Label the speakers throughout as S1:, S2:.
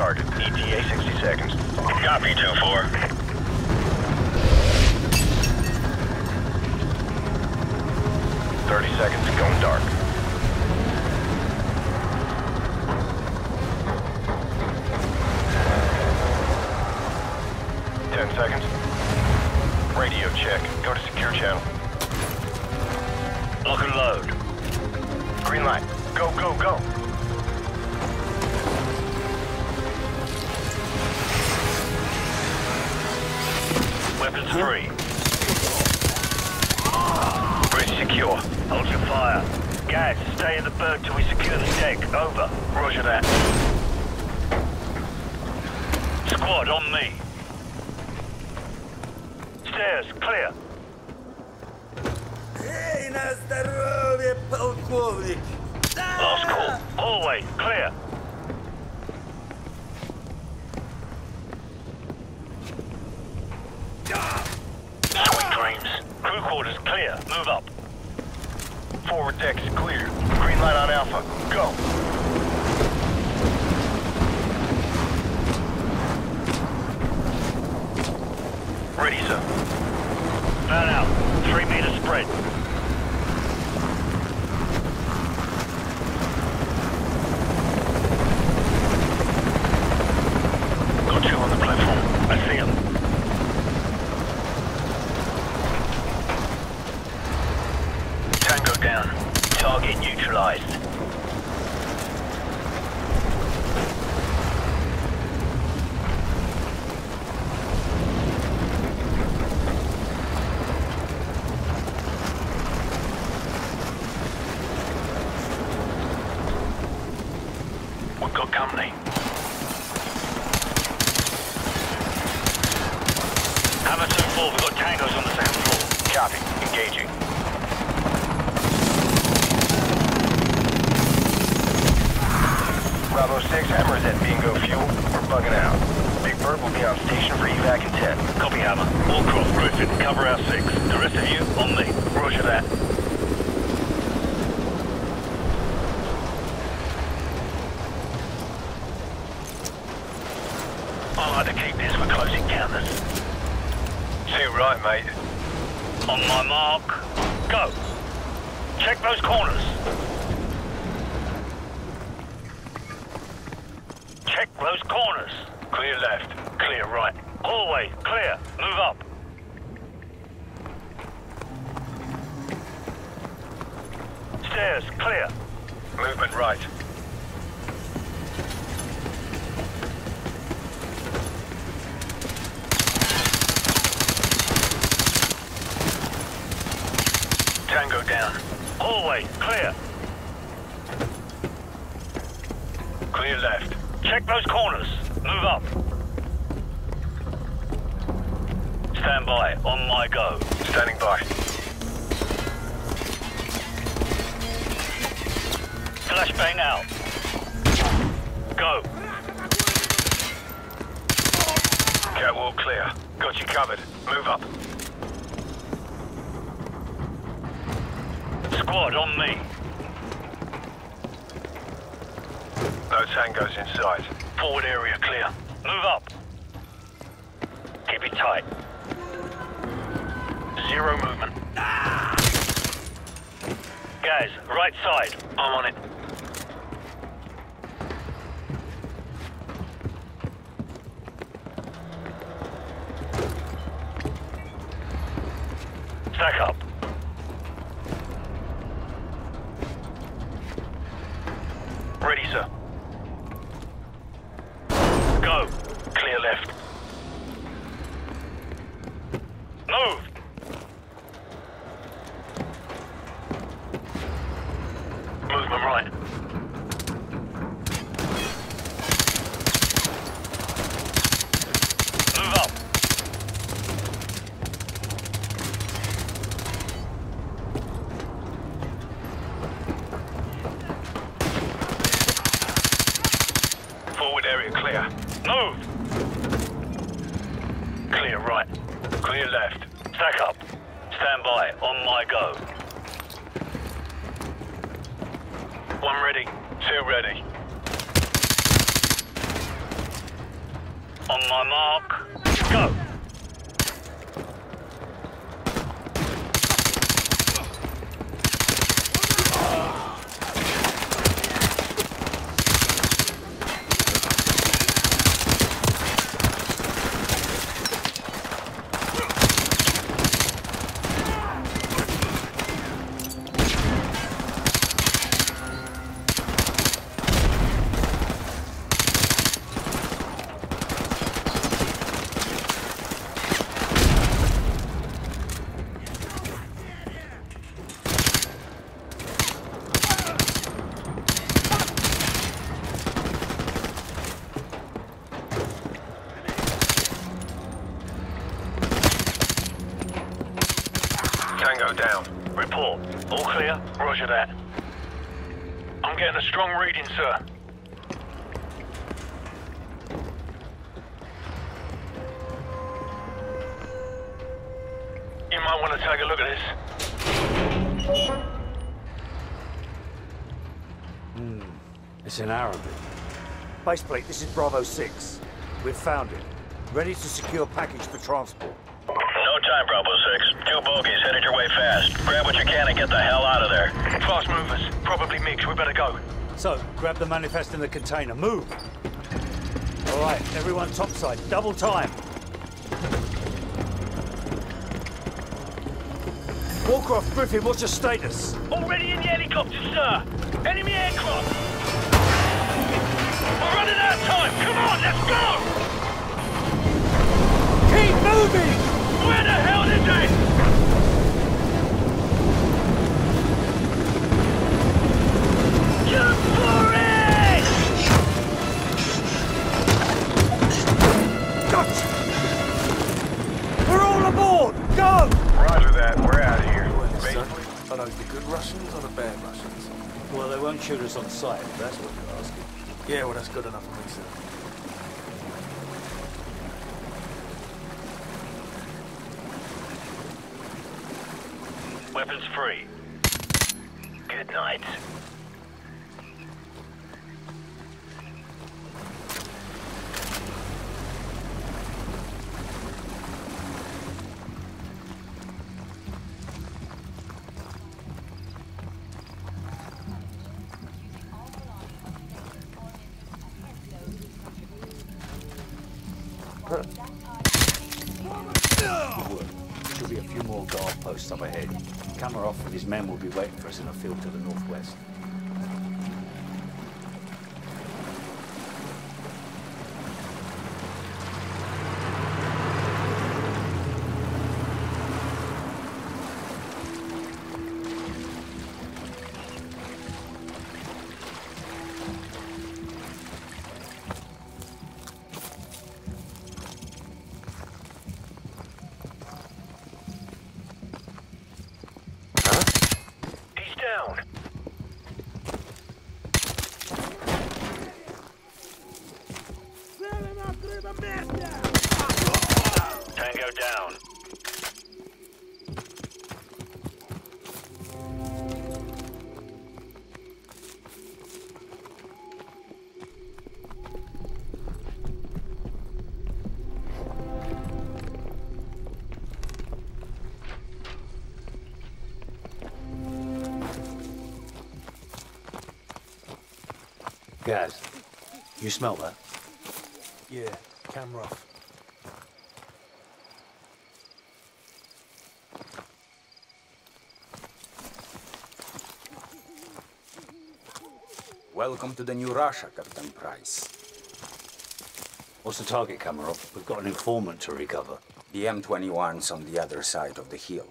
S1: target. ETA 60 seconds.
S2: Copy, 2-4.
S1: Thirty seconds, going dark.
S2: free. Bridge secure. Hold your fire. Guys, stay in the boat till we secure the deck. Over. Roger that. Squad, on me. Stairs, clear.
S3: Эй, на здоровье, полковник!
S2: Last call. Hallway, clear. Quarters clear. Move up.
S1: Forward deck's clear. Green light on Alpha. Go. Ready, sir.
S2: Fan out. Three meter spread. Got two on the platform. I see them. Tango down. Target neutralized. We've got company. Hammer 2-4, we've got tangos on the second floor.
S1: Copy. Engaging. Bravo 6, Hammer's at Bingo Fuel. We're bugging out. Big Bird will be on station for evac in 10.
S2: Copy, Hammer. All cross roofing, cover our six. The rest of you, on me. Roger that. I like to keep this for close encounters.
S1: Too right, mate.
S2: On my mark, go. Check those corners. Check those corners.
S1: Clear left.
S2: Clear right. Hallway, clear. Move up. Stairs, clear.
S1: Movement right.
S2: Tango down. Hallway, clear.
S1: Clear left.
S2: Check those corners. Move up. Stand by. On my go.
S1: Standing by.
S2: Flashbang out. Go.
S1: Catwalk clear. Got you covered. Move up.
S2: Squad on me.
S1: Tangos inside.
S2: Forward area clear. Move up. Keep it tight. Zero movement. Guys, right side. I'm on it. Stack up.
S1: Ready, sir. Tango down.
S2: Report. All clear? Roger that. I'm getting a strong reading, sir. You might want to take a look at this. Hmm.
S4: It's in Arabic. Baseplate, this is Bravo 6. We've found it. Ready to secure package for transport.
S2: No time, Bravo 6. Two bogies headed your way fast. Grab what you can and get the hell out of there. Fast movers. Probably MiGs. We better go.
S4: So, grab the manifest in the container. Move! All right, everyone topside. Double time. Wallcroft, Griffin, what's your status?
S2: Already in the helicopter, sir. Enemy aircraft. We're running out of time. Come on, let's go.
S4: Keep moving!
S2: Where the hell is it? Jump for it!
S4: Gotcha! We're all aboard! Go!
S1: Roger that. We're out of here.
S3: Son, are those the good Russians or the bad Russians?
S4: Well, they won't shoot us on sight, if that's what you're asking.
S3: Yeah, well, that's good enough for me, sir.
S2: Weapons free. Good night.
S4: Should be a few more guard posts up ahead. Kamarov and his men will be waiting for us in a field to the northwest. Gaz, you smell that?
S3: Yeah, Kamarov.
S5: Welcome to the new Russia, Captain Price.
S4: What's the target, Kamarov? We've got an informant to recover.
S5: The M21's on the other side of the hill.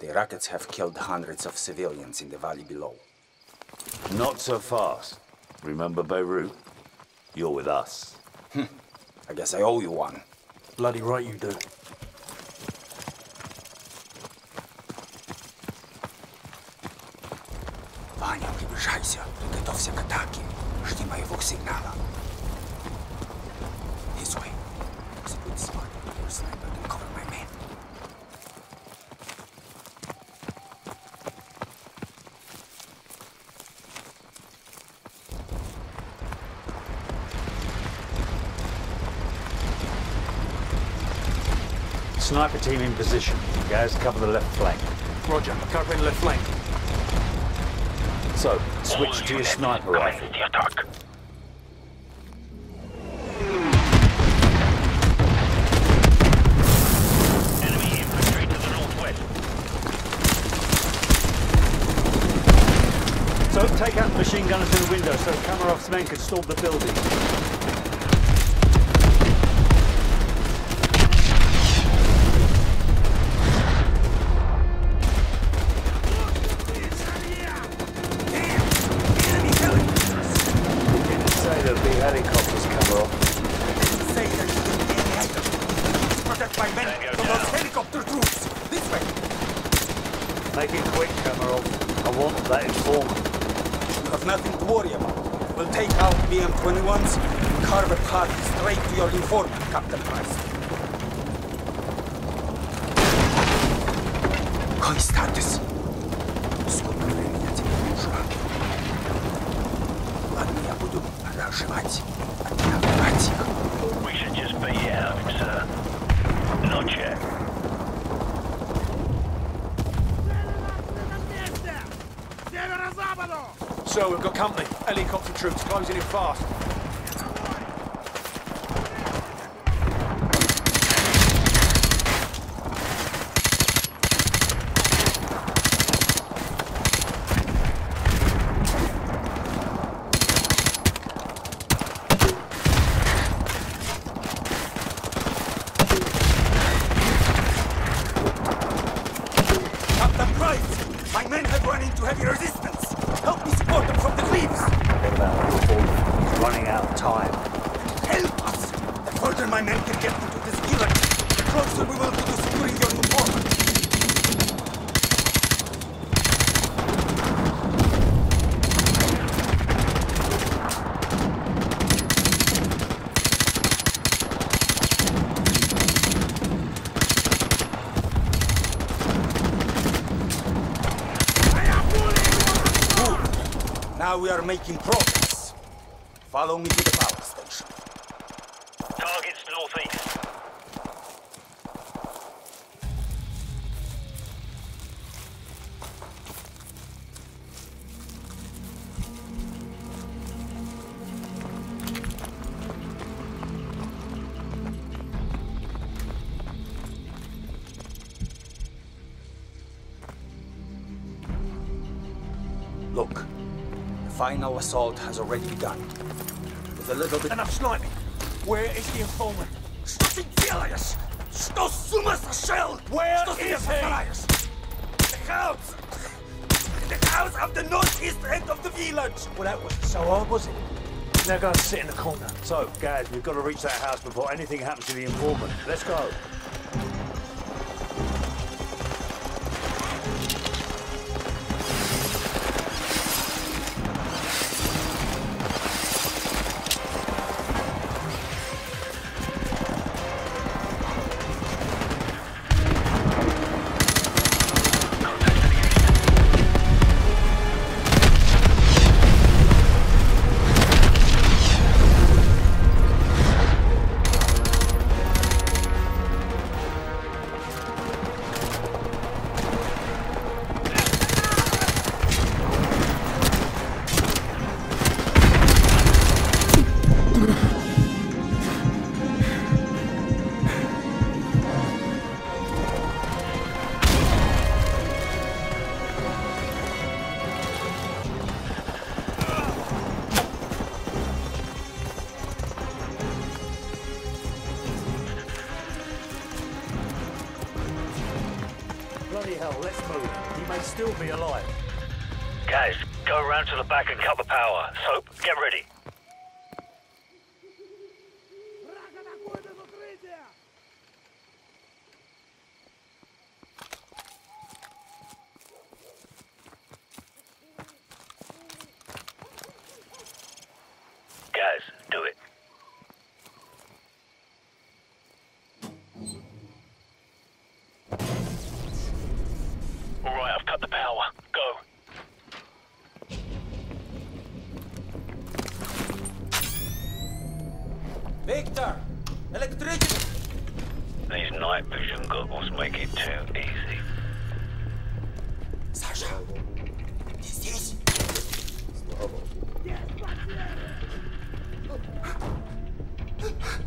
S5: The rockets have killed hundreds of civilians in the valley below.
S4: Not so fast. Remember Beirut? You're with us.
S5: I guess I owe you one.
S3: Bloody right you do.
S5: Ваня, приближайся. Приготовься к атаке. Жди моего сигнала. Sniper
S4: team in position. Guys, cover the left flank.
S3: Roger. Covering left flank.
S4: So, switch to your sniper rifle.
S2: the attack. Enemy infantry to the northwest.
S4: So, take out the machine gunners through the window so Kamarov's men can storm the building.
S5: my men
S2: Tango
S5: from
S2: down.
S5: those helicopter troops. This way.
S4: Make it quick, Kamarov. I want that informant.
S5: You have nothing to worry about. We'll take out BM-21s and carve a path straight to your informant, Captain Price. Какой статус? Сколько времени тебе нужно? Ладно, я буду разжевать.
S3: So we've got company. Helicopter troops closing in fast.
S5: Captain Price! My men have run into heavy resistance. Help me support them from the cliffs.
S4: What about the informant? He's running out of time.
S5: Help us! The further my men can get into this village, the closer we will be to securing your informant. Good. Now we are making progress. Follow me to the power station.
S2: Targets northeast.
S5: Look, final assault has already begun. With a little bit
S3: Enough sniping. Where is the informant?
S5: Что ты делаешь? Что с ума сошел?
S3: Where
S5: Что ты
S3: is he?
S5: собираешь? The house! The house of the northeast end of the village!
S3: Well, that wasn't so hard, was it? Now go and sit in the corner.
S4: So, guys, we've got to reach that house before anything happens to the informant. Let's go.
S2: Guys, go around to the back and cut the power. Soap, get ready. Guys, do it. All right, I've cut the power. Go.
S5: Victor! Electricity!
S2: These night vision goggles make it too easy.
S5: Саша, ты здесь?
S6: Что